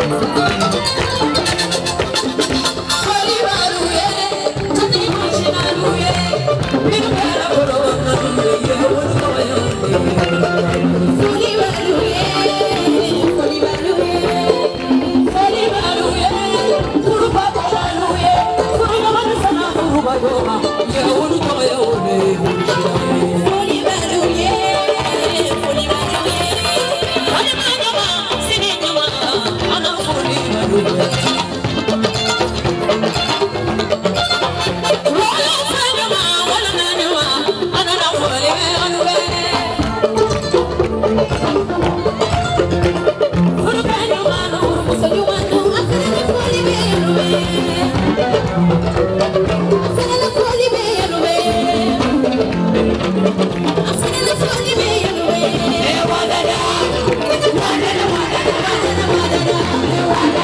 Yeah, I wanna go, I wanna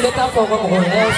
Ele tá fogo, com o